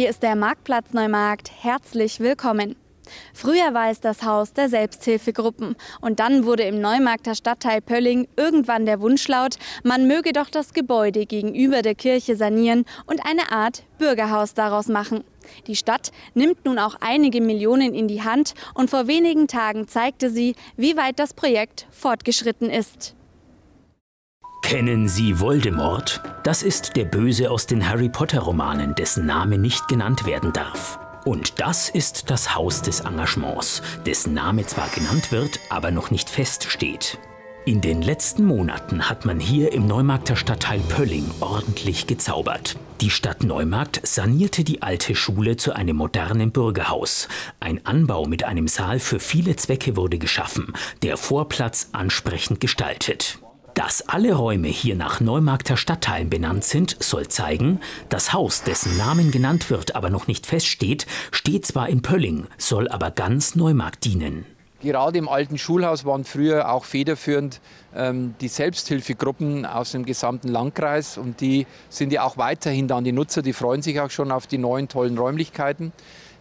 Hier ist der Marktplatz Neumarkt. Herzlich willkommen. Früher war es das Haus der Selbsthilfegruppen. Und dann wurde im Neumarkter Stadtteil Pölling irgendwann der Wunsch laut, man möge doch das Gebäude gegenüber der Kirche sanieren und eine Art Bürgerhaus daraus machen. Die Stadt nimmt nun auch einige Millionen in die Hand und vor wenigen Tagen zeigte sie, wie weit das Projekt fortgeschritten ist. Kennen Sie Voldemort? Das ist der Böse aus den Harry Potter-Romanen, dessen Name nicht genannt werden darf. Und das ist das Haus des Engagements, dessen Name zwar genannt wird, aber noch nicht feststeht. In den letzten Monaten hat man hier im Neumarkter Stadtteil Pölling ordentlich gezaubert. Die Stadt Neumarkt sanierte die alte Schule zu einem modernen Bürgerhaus. Ein Anbau mit einem Saal für viele Zwecke wurde geschaffen, der Vorplatz ansprechend gestaltet. Dass alle Räume hier nach Neumarkter Stadtteilen benannt sind, soll zeigen, das Haus, dessen Namen genannt wird, aber noch nicht feststeht, steht zwar in Pölling, soll aber ganz Neumarkt dienen. Gerade im alten Schulhaus waren früher auch federführend ähm, die Selbsthilfegruppen aus dem gesamten Landkreis und die sind ja auch weiterhin dann die Nutzer, die freuen sich auch schon auf die neuen tollen Räumlichkeiten.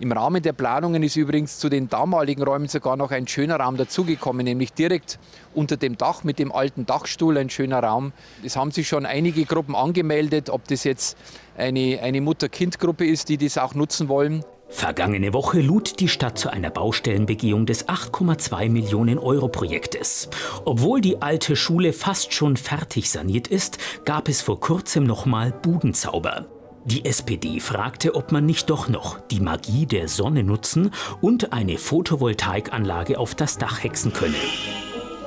Im Rahmen der Planungen ist übrigens zu den damaligen Räumen sogar noch ein schöner Raum dazugekommen, nämlich direkt unter dem Dach mit dem alten Dachstuhl, ein schöner Raum. Es haben sich schon einige Gruppen angemeldet, ob das jetzt eine, eine Mutter-Kind-Gruppe ist, die das auch nutzen wollen. Vergangene Woche lud die Stadt zu einer Baustellenbegehung des 8,2 Millionen Euro Projektes. Obwohl die alte Schule fast schon fertig saniert ist, gab es vor kurzem nochmal Budenzauber. Die SPD fragte, ob man nicht doch noch die Magie der Sonne nutzen und eine Photovoltaikanlage auf das Dach hexen könne.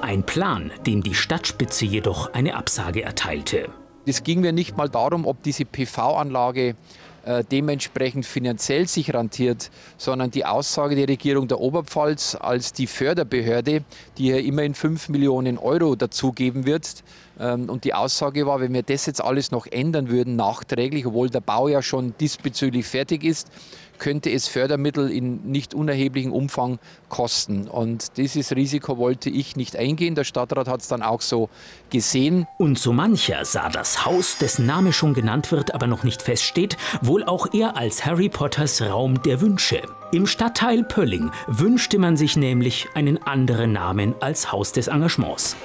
Ein Plan, dem die Stadtspitze jedoch eine Absage erteilte. Es ging mir nicht mal darum, ob diese PV-Anlage äh, dementsprechend finanziell sich rentiert, sondern die Aussage der Regierung der Oberpfalz als die Förderbehörde, die ja immerhin 5 Millionen Euro dazugeben wird. Ähm, und die Aussage war, wenn wir das jetzt alles noch ändern würden, nachträglich, obwohl der Bau ja schon diesbezüglich fertig ist, könnte es Fördermittel in nicht unerheblichem Umfang kosten. Und dieses Risiko wollte ich nicht eingehen. Der Stadtrat hat es dann auch so gesehen. Und so mancher sah das Haus, dessen Name schon genannt wird, aber noch nicht feststeht, wohl auch eher als Harry Potters Raum der Wünsche. Im Stadtteil Pölling wünschte man sich nämlich einen anderen Namen als Haus des Engagements.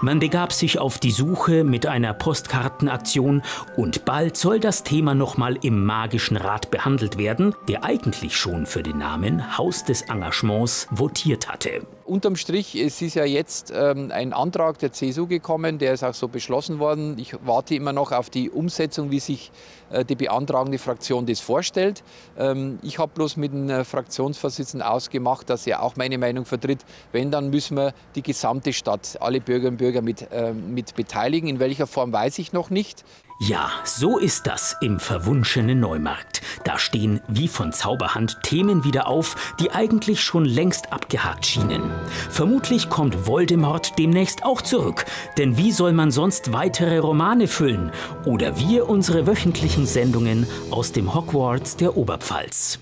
Man begab sich auf die Suche mit einer Postkartenaktion und bald soll das Thema nochmal im Magischen Rat behandelt werden, der eigentlich schon für den Namen Haus des Engagements votiert hatte unterm Strich, es ist ja jetzt ähm, ein Antrag der CSU gekommen, der ist auch so beschlossen worden. Ich warte immer noch auf die Umsetzung, wie sich äh, die beantragende Fraktion das vorstellt. Ähm, ich habe bloß mit dem äh, Fraktionsvorsitzenden ausgemacht, dass er auch meine Meinung vertritt. Wenn, dann müssen wir die gesamte Stadt, alle Bürgerinnen und Bürger mit, äh, mit beteiligen. In welcher Form weiß ich noch nicht. Ja, so ist das im verwunschenen Neumarkt. Da stehen wie von Zauberhand Themen wieder auf, die eigentlich schon längst abgehakt schienen. Vermutlich kommt Voldemort demnächst auch zurück, denn wie soll man sonst weitere Romane füllen? Oder wir unsere wöchentlichen Sendungen aus dem Hogwarts der Oberpfalz.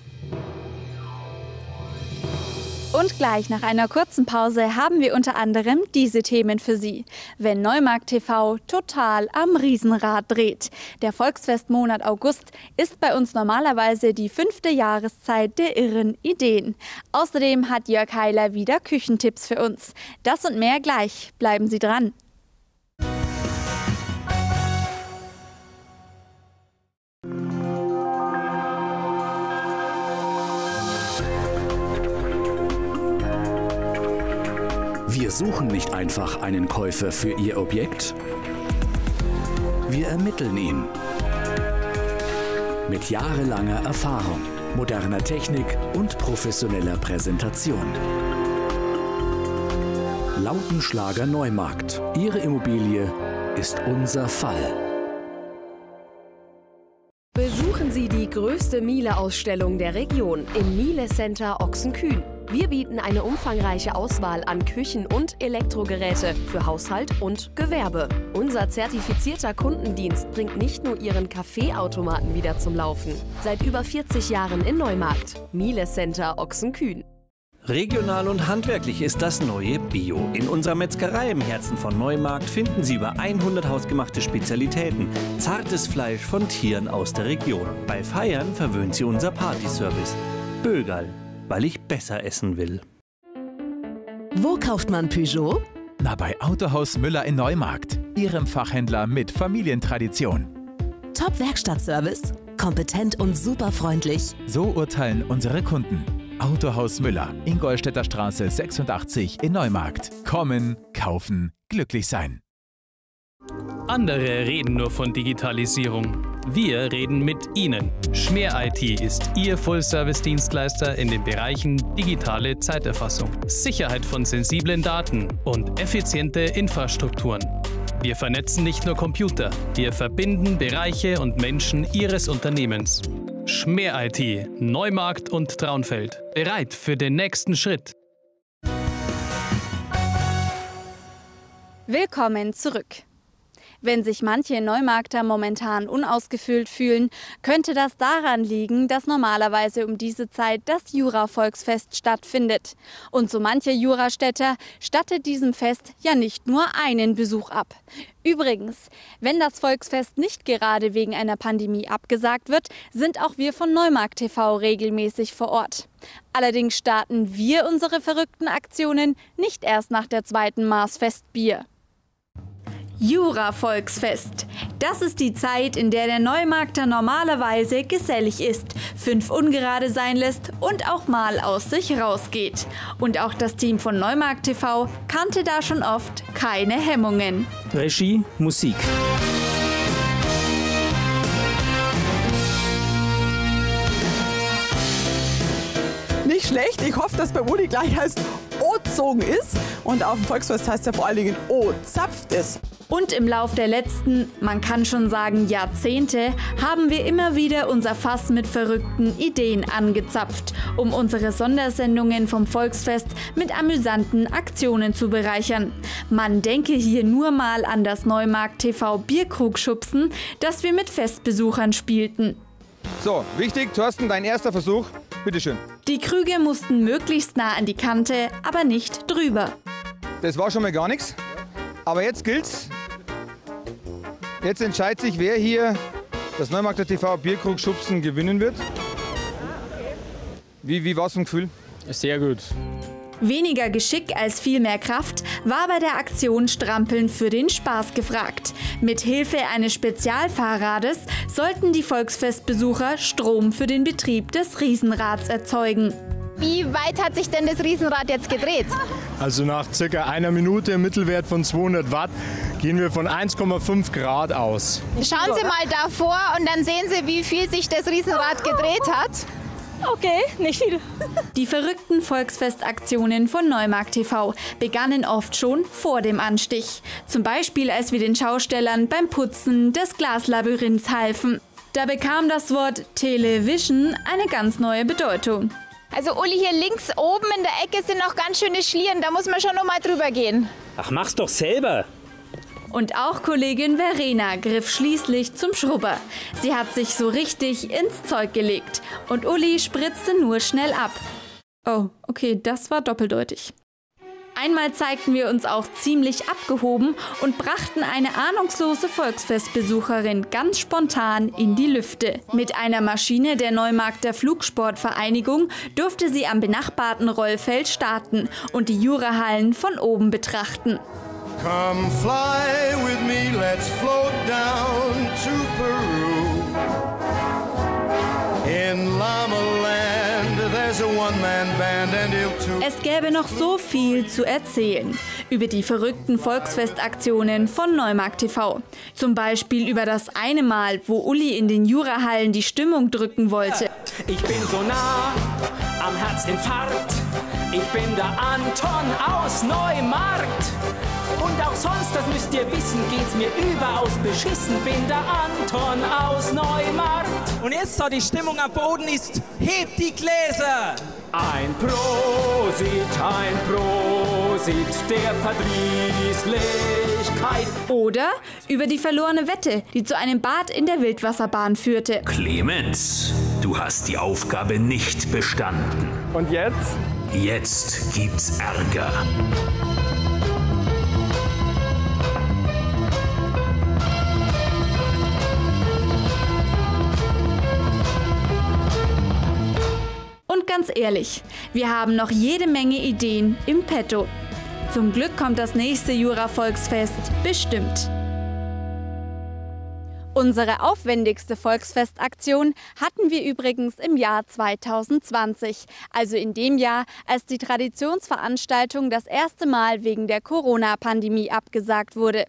Und gleich nach einer kurzen Pause haben wir unter anderem diese Themen für Sie. Wenn Neumarkt TV total am Riesenrad dreht. Der Volksfestmonat August ist bei uns normalerweise die fünfte Jahreszeit der irren Ideen. Außerdem hat Jörg Heiler wieder Küchentipps für uns. Das und mehr gleich. Bleiben Sie dran. Suchen nicht einfach einen Käufer für Ihr Objekt. Wir ermitteln ihn. Mit jahrelanger Erfahrung, moderner Technik und professioneller Präsentation. Lautenschlager Neumarkt. Ihre Immobilie ist unser Fall. Besuchen Sie die größte Miele-Ausstellung der Region im Miele Center Ochsenkühn. Wir bieten eine umfangreiche Auswahl an Küchen- und Elektrogeräte für Haushalt und Gewerbe. Unser zertifizierter Kundendienst bringt nicht nur Ihren Kaffeeautomaten wieder zum Laufen. Seit über 40 Jahren in Neumarkt. Miele Center Ochsenkühn. Regional und handwerklich ist das neue Bio. In unserer Metzgerei im Herzen von Neumarkt finden Sie über 100 hausgemachte Spezialitäten. Zartes Fleisch von Tieren aus der Region. Bei Feiern verwöhnt Sie unser Partyservice. Bögerl, weil ich besser essen will. Wo kauft man Peugeot? Na, bei Autohaus Müller in Neumarkt. Ihrem Fachhändler mit Familientradition. Top-Werkstattservice. Kompetent und super freundlich. So urteilen unsere Kunden. Autohaus Müller, Ingolstädter Straße 86 in Neumarkt. Kommen, kaufen, glücklich sein. Andere reden nur von Digitalisierung. Wir reden mit Ihnen. Schmer IT ist Ihr Full-Service-Dienstleister in den Bereichen digitale Zeiterfassung, Sicherheit von sensiblen Daten und effiziente Infrastrukturen. Wir vernetzen nicht nur Computer, wir verbinden Bereiche und Menschen Ihres Unternehmens. Schmer IT, Neumarkt und Traunfeld. Bereit für den nächsten Schritt. Willkommen zurück. Wenn sich manche Neumarkter momentan unausgefüllt fühlen, könnte das daran liegen, dass normalerweise um diese Zeit das Jura-Volksfest stattfindet. Und so mancher Jurastädter stattet diesem Fest ja nicht nur einen Besuch ab. Übrigens, wenn das Volksfest nicht gerade wegen einer Pandemie abgesagt wird, sind auch wir von Neumarkt TV regelmäßig vor Ort. Allerdings starten wir unsere verrückten Aktionen nicht erst nach der zweiten Maßfestbier. Jura-Volksfest. Das ist die Zeit, in der der Neumarkter normalerweise gesellig ist, fünf Ungerade sein lässt und auch mal aus sich rausgeht. Und auch das Team von Neumarkt TV kannte da schon oft keine Hemmungen. Regie, Musik. Nicht schlecht. Ich hoffe, dass bei Uli gleich heißt O-zogen ist. Und auf dem Volksfest heißt ja vor allen Dingen O-zapft ist. Und im Lauf der letzten, man kann schon sagen Jahrzehnte, haben wir immer wieder unser Fass mit verrückten Ideen angezapft, um unsere Sondersendungen vom Volksfest mit amüsanten Aktionen zu bereichern. Man denke hier nur mal an das Neumarkt TV Bierkrugschubsen, das wir mit Festbesuchern spielten. So, wichtig, Thorsten, dein erster Versuch. Bitteschön. Die Krüge mussten möglichst nah an die Kante, aber nicht drüber. Das war schon mal gar nichts. Aber jetzt gilt's. Jetzt entscheidet sich, wer hier das Neumarkter TV Bierkrug Schubsen gewinnen wird. Wie, wie war es ein Gefühl? Sehr gut. Weniger Geschick als viel mehr Kraft war bei der Aktion Strampeln für den Spaß gefragt. Mit Hilfe eines Spezialfahrrades sollten die Volksfestbesucher Strom für den Betrieb des Riesenrads erzeugen. Wie weit hat sich denn das Riesenrad jetzt gedreht? Also nach circa einer Minute im Mittelwert von 200 Watt gehen wir von 1,5 Grad aus. Schauen Sie mal davor und dann sehen Sie, wie viel sich das Riesenrad gedreht hat. Okay, nicht viel. Die verrückten Volksfestaktionen von Neumarkt TV begannen oft schon vor dem Anstich. Zum Beispiel, als wir den Schaustellern beim Putzen des Glaslabyrinths halfen. Da bekam das Wort Television eine ganz neue Bedeutung. Also Uli, hier links oben in der Ecke sind noch ganz schöne Schlieren, da muss man schon noch mal drüber gehen. Ach, mach's doch selber. Und auch Kollegin Verena griff schließlich zum Schrubber. Sie hat sich so richtig ins Zeug gelegt und Uli spritzte nur schnell ab. Oh, okay, das war doppeldeutig. Einmal zeigten wir uns auch ziemlich abgehoben und brachten eine ahnungslose Volksfestbesucherin ganz spontan in die Lüfte. Mit einer Maschine der Neumarkter Flugsportvereinigung durfte sie am benachbarten Rollfeld starten und die Jurahallen von oben betrachten. Come fly with me, let's float down Es gäbe noch so viel zu erzählen über die verrückten Volksfestaktionen von Neumarkt TV. Zum Beispiel über das eine Mal, wo Uli in den Jurahallen die Stimmung drücken wollte. Ich bin so nah am Herzinfarkt. Ich bin der Anton aus Neumarkt. Sonst, das müsst ihr wissen, geht's mir überaus beschissen. Bin der Anton aus Neumarkt. Und jetzt, da die Stimmung am Boden ist, hebt die Gläser. Ein Prosit, ein Prosit der Verdrießlichkeit. Oder über die verlorene Wette, die zu einem Bad in der Wildwasserbahn führte. Clemens, du hast die Aufgabe nicht bestanden. Und jetzt Jetzt gibt's Ärger. Ganz ehrlich, wir haben noch jede Menge Ideen im Petto. Zum Glück kommt das nächste Jura-Volksfest bestimmt. Unsere aufwendigste Volksfestaktion hatten wir übrigens im Jahr 2020, also in dem Jahr, als die Traditionsveranstaltung das erste Mal wegen der Corona-Pandemie abgesagt wurde.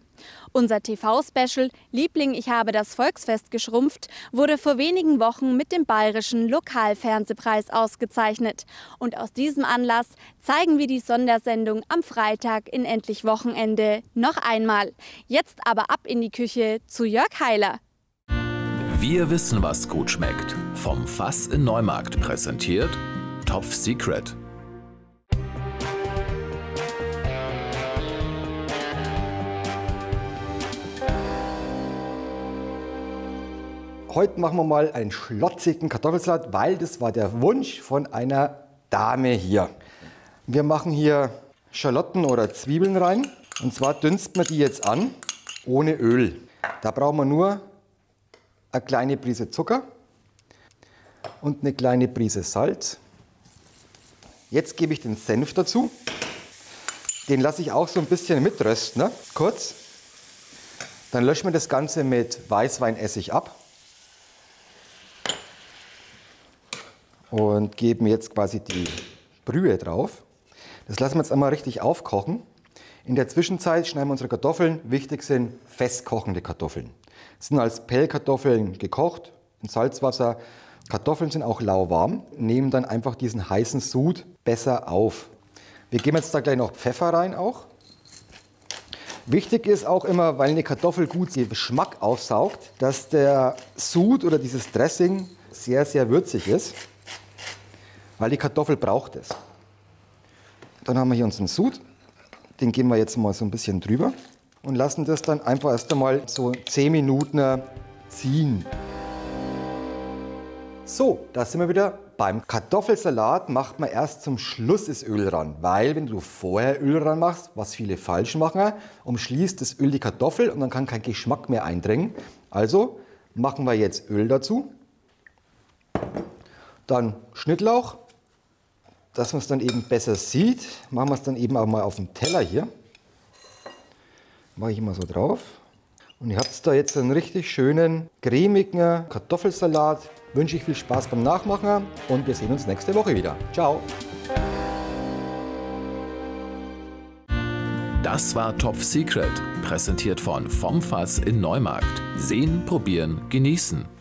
Unser TV-Special Liebling, ich habe das Volksfest geschrumpft wurde vor wenigen Wochen mit dem Bayerischen Lokalfernsehpreis ausgezeichnet. Und aus diesem Anlass zeigen wir die Sondersendung am Freitag in Endlich Wochenende noch einmal. Jetzt aber ab in die Küche zu Jörg Heiler. Wir wissen, was gut schmeckt. Vom Fass in Neumarkt präsentiert Topf Secret. Heute machen wir mal einen schlotzigen Kartoffelsalat, weil das war der Wunsch von einer Dame hier. Wir machen hier Schalotten oder Zwiebeln rein. Und zwar dünsten wir die jetzt an, ohne Öl. Da brauchen wir nur eine kleine Prise Zucker und eine kleine Prise Salz. Jetzt gebe ich den Senf dazu. Den lasse ich auch so ein bisschen mitrösten, ne? kurz. Dann löschen wir das Ganze mit Weißweinessig ab. Und geben jetzt quasi die Brühe drauf. Das lassen wir jetzt einmal richtig aufkochen. In der Zwischenzeit schneiden wir unsere Kartoffeln. Wichtig sind festkochende Kartoffeln. Das sind als Pellkartoffeln gekocht in Salzwasser. Kartoffeln sind auch lauwarm, nehmen dann einfach diesen heißen Sud besser auf. Wir geben jetzt da gleich noch Pfeffer rein auch. Wichtig ist auch immer, weil eine Kartoffel gut den Geschmack aufsaugt, dass der Sud oder dieses Dressing sehr, sehr würzig ist, weil die Kartoffel braucht es. Dann haben wir hier unseren Sud, den geben wir jetzt mal so ein bisschen drüber und lassen das dann einfach erst einmal so 10 Minuten ziehen. So, da sind wir wieder. Beim Kartoffelsalat macht man erst zum Schluss das Öl ran, weil wenn du vorher Öl ran machst, was viele falsch machen, umschließt das Öl die Kartoffel und dann kann kein Geschmack mehr eindringen. Also machen wir jetzt Öl dazu, dann Schnittlauch, dass man es dann eben besser sieht, machen wir es dann eben auch mal auf dem Teller hier mache ich immer so drauf. Und ihr habt da jetzt einen richtig schönen, cremigen Kartoffelsalat. Wünsche ich viel Spaß beim Nachmachen und wir sehen uns nächste Woche wieder. Ciao! Das war Topf Secret, präsentiert von Vom Fass in Neumarkt. Sehen, probieren, genießen.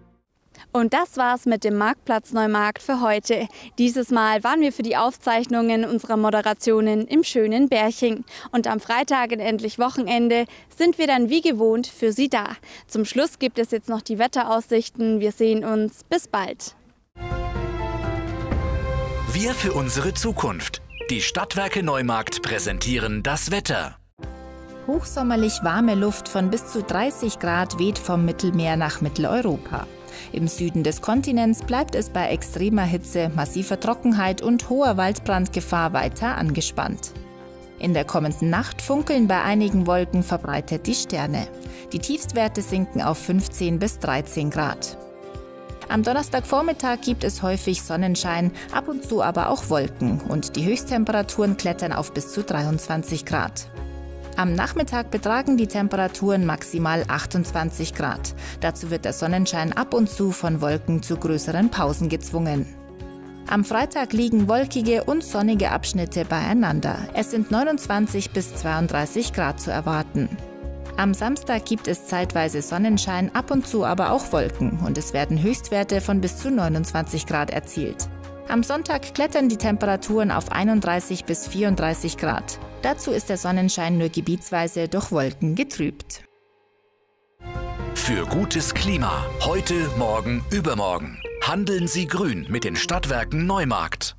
Und das war's mit dem Marktplatz Neumarkt für heute. Dieses Mal waren wir für die Aufzeichnungen unserer Moderationen im schönen Berching. Und am Freitag in Endlich Wochenende sind wir dann wie gewohnt für Sie da. Zum Schluss gibt es jetzt noch die Wetteraussichten. Wir sehen uns. Bis bald. Wir für unsere Zukunft. Die Stadtwerke Neumarkt präsentieren das Wetter. Hochsommerlich warme Luft von bis zu 30 Grad weht vom Mittelmeer nach Mitteleuropa. Im Süden des Kontinents bleibt es bei extremer Hitze, massiver Trockenheit und hoher Waldbrandgefahr weiter angespannt. In der kommenden Nacht funkeln bei einigen Wolken verbreitet die Sterne. Die Tiefstwerte sinken auf 15 bis 13 Grad. Am Donnerstagvormittag gibt es häufig Sonnenschein, ab und zu aber auch Wolken und die Höchsttemperaturen klettern auf bis zu 23 Grad. Am Nachmittag betragen die Temperaturen maximal 28 Grad. Dazu wird der Sonnenschein ab und zu von Wolken zu größeren Pausen gezwungen. Am Freitag liegen wolkige und sonnige Abschnitte beieinander. Es sind 29 bis 32 Grad zu erwarten. Am Samstag gibt es zeitweise Sonnenschein, ab und zu aber auch Wolken und es werden Höchstwerte von bis zu 29 Grad erzielt. Am Sonntag klettern die Temperaturen auf 31 bis 34 Grad. Dazu ist der Sonnenschein nur gebietsweise durch Wolken getrübt. Für gutes Klima. Heute, morgen, übermorgen. Handeln Sie grün mit den Stadtwerken Neumarkt.